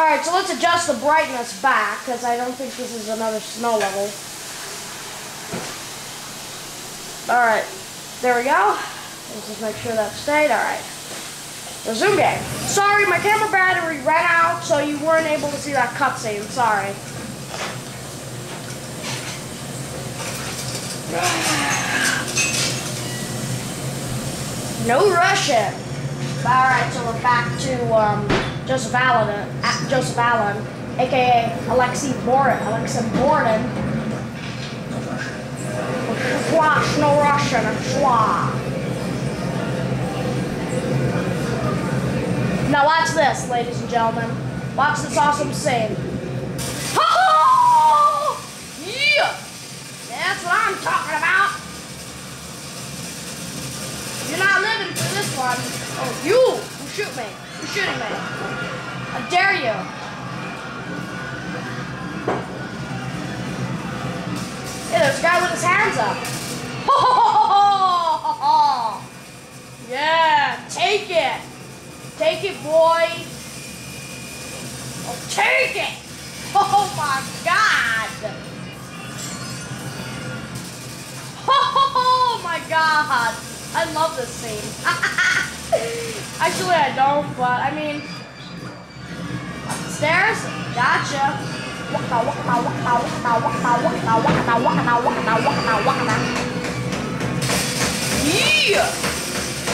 Alright, so let's adjust the brightness back, because I don't think this is another snow level. Alright, there we go. Let's just make sure that stayed. Alright. The zoom game. Sorry, my camera battery ran out, so you weren't able to see that cutscene. Sorry. No Russian. Alright, so we're back to um, Joseph Allen, uh, Joseph Allen, aka Alexei Borin, Alexei Borin. Schwa, no Russian, schwa. Now watch this, ladies and gentlemen. Watch this awesome scene. Oh! Yeah! That's what I'm talking about. You're not living for this one. Oh, you! You shoot me. You're shooting me. I dare you. Hey, there's a guy with his hands up. Yeah, take it. Take it, boy. Oh, take it. Oh, my God. Oh, my God. I love this scene. Actually, I don't, but I mean, stairs, gotcha. Yeah!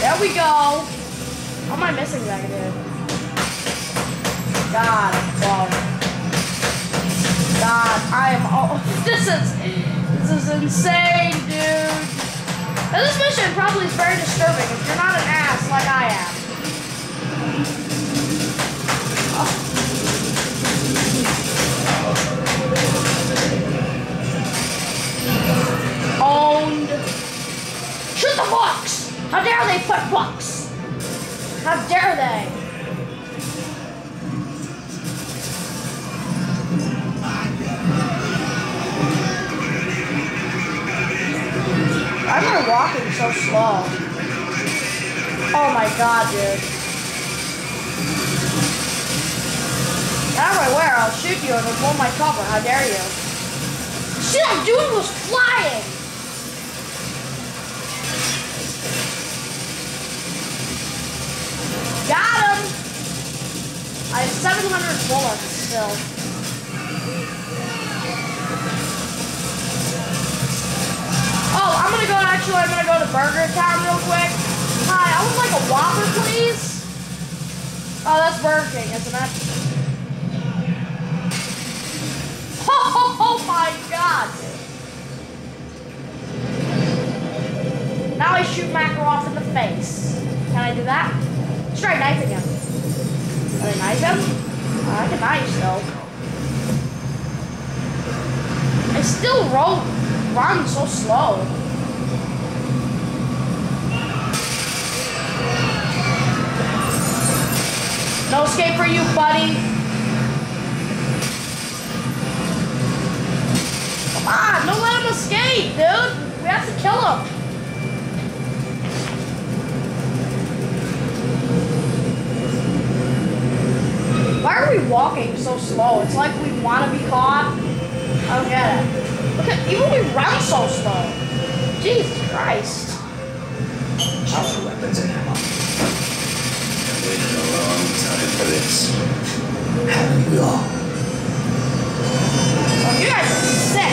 There we go. How am I missing that again? God, wow. God, I am all, this is, this is insane, dude. Now this mission probably is very disturbing if you're not an ass like I am. How dare they? I'm I walking so slow? Oh my god, dude. Everywhere, I'll shoot you and it'll blow my cover. How dare you? See, that dude was flying! 200 bullets still. Oh, I'm gonna go, actually, I'm gonna go to Burger Town real quick. Hi, I would like a Whopper, please. Oh, that's Burger King, isn't it? Oh my god! Now I shoot Makarov in the face. Can I do that? Let's knife again. Can I knife him? Oh, I can knife still. I still roll, run so slow. No escape for you, buddy. Come on, don't let him escape, dude. We have to kill him. Walking so slow? It's like we want to be caught. I don't get it. Look at, even we run so slow. Jesus Christ. Choose your weapons and ammo. I've waited a long time for this. Haven't we all? Oh, you guys are sick,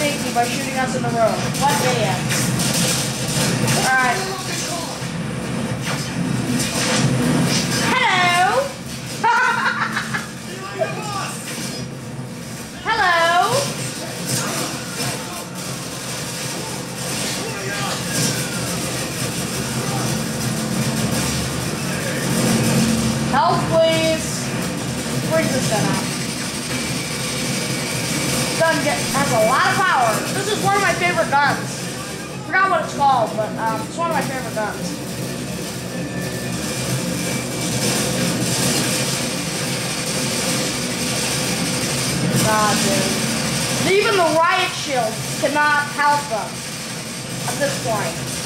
sneaky by shooting us in the road. What idiots? Alright. Hello! Hello! Help, please. Where's this at? Gun has a lot of power. This is one of my favorite guns. Forgot what it's called, but um, it's one of my favorite guns. God, dude. Even the riot shield cannot help them at this point.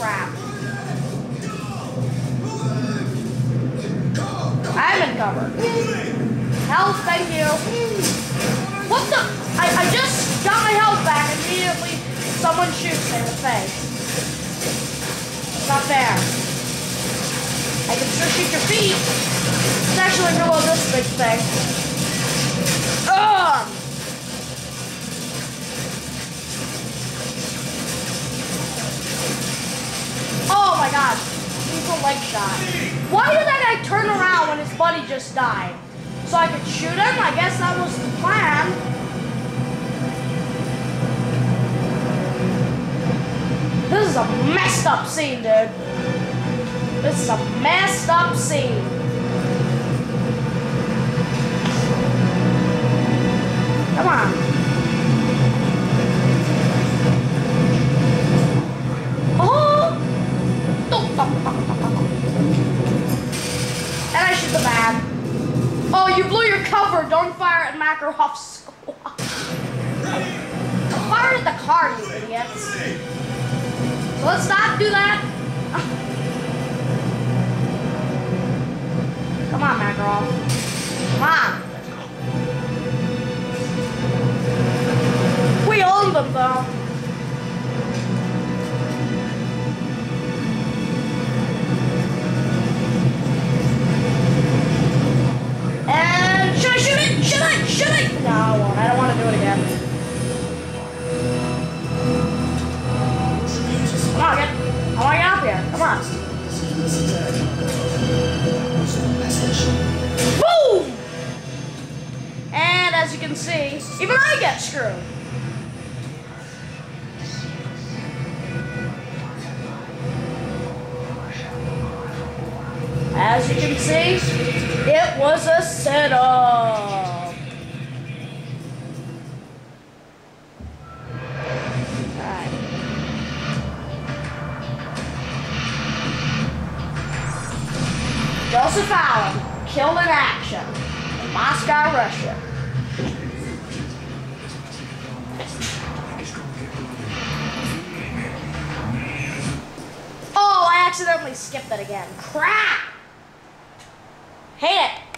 Crap. I'm in cover. Health, thank you. What the? I, I just got my health back immediately. Someone shoots me in the face. It's not fair. I can sure shoot your feet. Let's actually reload this big thing. Ugh! My god. Lethal leg shot. Why did that guy turn around when his buddy just died? So I could shoot him? I guess that was the plan. This is a messed up scene, dude. This is a messed up scene. Let's not do that. Come on, Makarov. Come on. We own them, though. Come. Boom! And as you can see, even I get screwed. As you can see, it was a setup. Um, Allen, killed in action in Moscow, Russia. Oh, I accidentally skipped it again. Crap! Hate it.